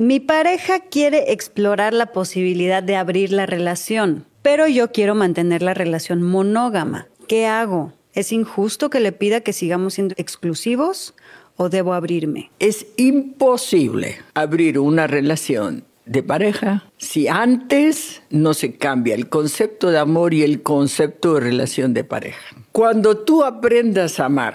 Mi pareja quiere explorar la posibilidad de abrir la relación, pero yo quiero mantener la relación monógama. ¿Qué hago? ¿Es injusto que le pida que sigamos siendo exclusivos o debo abrirme? Es imposible abrir una relación de pareja si antes no se cambia el concepto de amor y el concepto de relación de pareja. Cuando tú aprendas a amar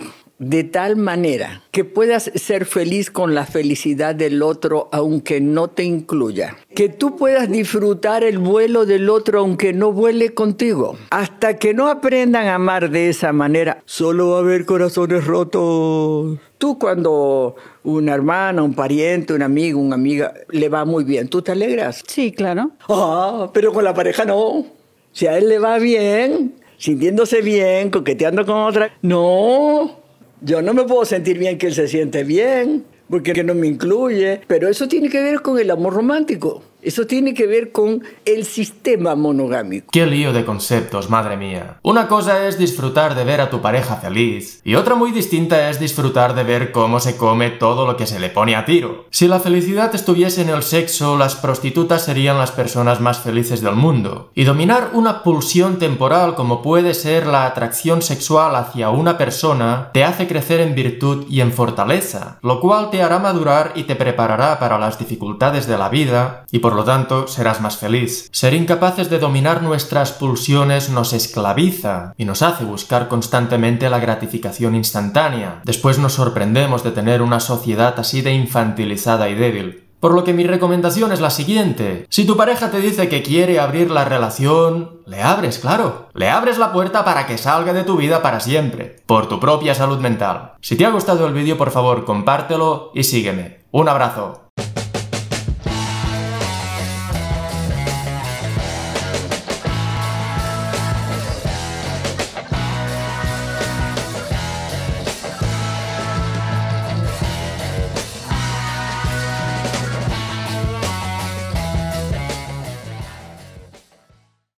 de tal manera que puedas ser feliz con la felicidad del otro aunque no te incluya, que tú puedas disfrutar el vuelo del otro aunque no vuele contigo. Hasta que no aprendan a amar de esa manera, solo va a haber corazones rotos. Tú cuando una hermana, un pariente, un amigo, una amiga le va muy bien, ¿tú te alegras? Sí, claro. Ah, pero con la pareja no. Si a él le va bien, sintiéndose bien, coqueteando con otra, no, yo no me puedo sentir bien que él se siente bien, porque no me incluye, pero eso tiene que ver con el amor romántico. Eso tiene que ver con el sistema monogámico. Qué lío de conceptos, madre mía. Una cosa es disfrutar de ver a tu pareja feliz, y otra muy distinta es disfrutar de ver cómo se come todo lo que se le pone a tiro. Si la felicidad estuviese en el sexo, las prostitutas serían las personas más felices del mundo. Y dominar una pulsión temporal como puede ser la atracción sexual hacia una persona te hace crecer en virtud y en fortaleza, lo cual te hará madurar y te preparará para las dificultades de la vida y por por lo tanto serás más feliz. Ser incapaces de dominar nuestras pulsiones nos esclaviza y nos hace buscar constantemente la gratificación instantánea. Después nos sorprendemos de tener una sociedad así de infantilizada y débil. Por lo que mi recomendación es la siguiente. Si tu pareja te dice que quiere abrir la relación, le abres, claro. Le abres la puerta para que salga de tu vida para siempre, por tu propia salud mental. Si te ha gustado el vídeo, por favor, compártelo y sígueme. Un abrazo.